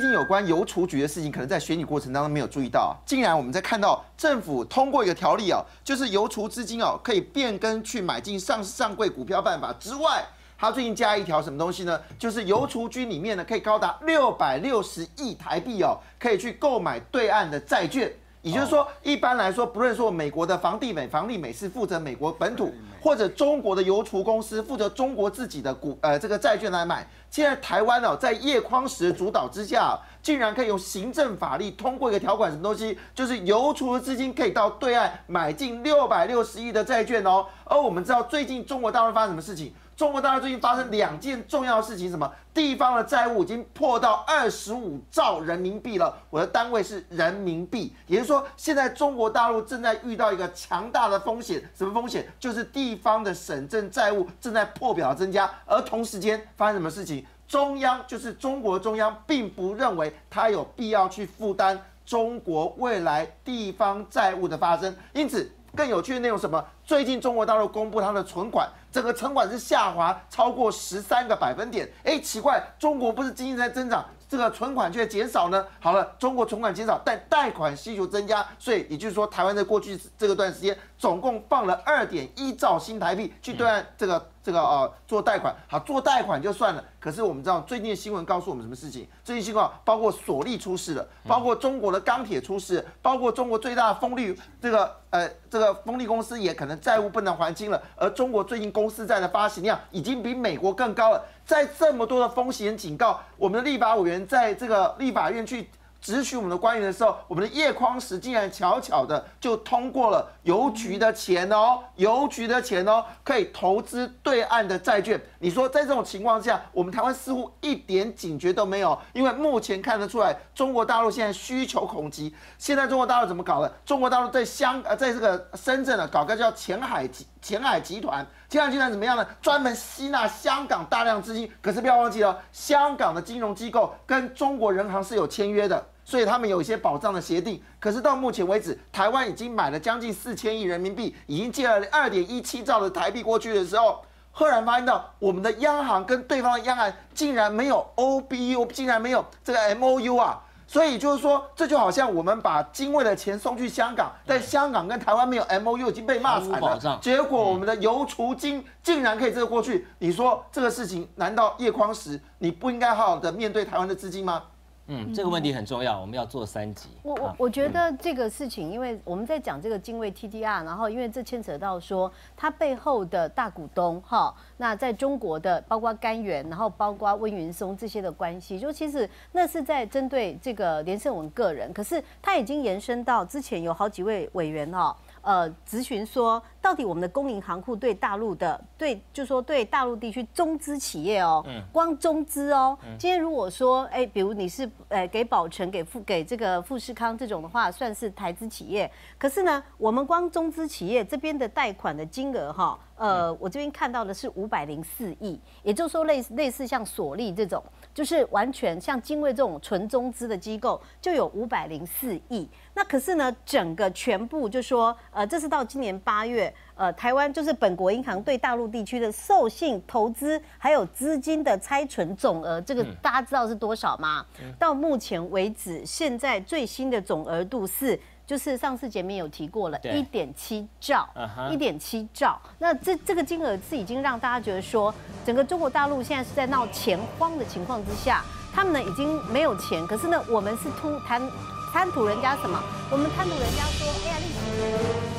最近有关邮储局的事情，可能在选举过程当中没有注意到啊，竟然我们在看到政府通过一个条例哦，就是邮储资金哦可以变更去买进上市上柜股票办法之外，它最近加一条什么东西呢？就是邮储局里面呢可以高达六百六十亿台币哦，可以去购买对岸的债券。也就是说，一般来说，不论说美国的房地美、房利美是负责美国本土，或者中国的邮储公司负责中国自己的股呃这个债券来买。现在台湾哦，在叶匡时主导之下，竟然可以用行政法律通过一个条款，什么东西？就是邮储的资金可以到对岸买进六百六十亿的债券哦。而我们知道，最近中国大陆发生什么事情？中国大陆最近发生两件重要的事情，什么？地方的债务已经破到二十五兆人民币了。我的单位是人民币，也就是说，现在中国大陆正在遇到一个强大的风险，什么风险？就是地方的省政债务正在破表增加。而同时间发生什么事情？中央就是中国中央，并不认为它有必要去负担中国未来地方债务的发生，因此。更有趣的内容什么？最近中国大陆公布它的存款，整个存款是下滑超过十三个百分点。哎，奇怪，中国不是经济在增长，这个存款却减少呢？好了，中国存款减少，但贷款需求增加，所以也就是说，台湾在过去这个段时间，总共放了二点一兆新台币去对岸这个。这个呃做贷款好做贷款就算了，可是我们知道最近的新闻告诉我们什么事情？最近新闻包括索利出事了，包括中国的钢铁出事，包括中国最大的风力这个呃这个风力公司也可能债务不能还清了，而中国最近公司债的发行量已经比美国更高了。在这么多的风险警告，我们的立法委员在这个立法院去。质询我们的官员的时候，我们的叶匡时竟然巧巧的就通过了邮局的钱哦，邮局的钱哦，可以投资对岸的债券。你说在这种情况下，我们台湾似乎一点警觉都没有，因为目前看得出来，中国大陆现在需求恐急。现在中国大陆怎么搞的？中国大陆在香呃，在这个深圳呢，搞个叫前海集前海集团，前海集团怎么样呢？专门吸纳香港大量资金。可是不要忘记了，香港的金融机构跟中国人行是有签约的。所以他们有一些保障的协定，可是到目前为止，台湾已经买了将近四千亿人民币，已经借了二点一七兆的台币过去的时候，赫然发现到我们的央行跟对方的央行竟然没有 O B U，竟然没有这个 M O U 啊！所以就是说，这就好像我们把精卫的钱送去香港，但香港跟台湾没有 M O U，已经被骂惨了。结果我们的邮储金竟然可以这个过去，你说这个事情难道叶匡时你不应该好好的面对台湾的资金吗？嗯，这个问题很重要，我们要做三级。我我我觉得这个事情，因为我们在讲这个精卫 TDR，然后因为这牵扯到说它背后的大股东哈，那在中国的包括甘源，然后包括温云松这些的关系，就其实那是在针对这个连胜文个人，可是他已经延伸到之前有好几位委员哦。呃，咨询说，到底我们的公营行库对大陆的，对，就说对大陆地区中资企业哦，光中资哦，今天如果说，哎，比如你是，呃，给宝成、给富、给这个富士康这种的话，算是台资企业，可是呢，我们光中资企业这边的贷款的金额哈。呃，我这边看到的是五百零四亿，也就是说，类似类似像索利这种，就是完全像金卫这种纯中资的机构，就有五百零四亿。那可是呢，整个全部就说，呃，这是到今年八月，呃，台湾就是本国银行对大陆地区的授信投资还有资金的拆存总额，这个大家知道是多少吗？到目前为止，现在最新的总额度是。就是上次前面有提过了，一点七兆，一点七兆。那这这个金额是已经让大家觉得说，整个中国大陆现在是在闹钱荒的情况之下，他们呢已经没有钱，可是呢我们是突贪贪图人家什么？我们贪图人家说，哎呀。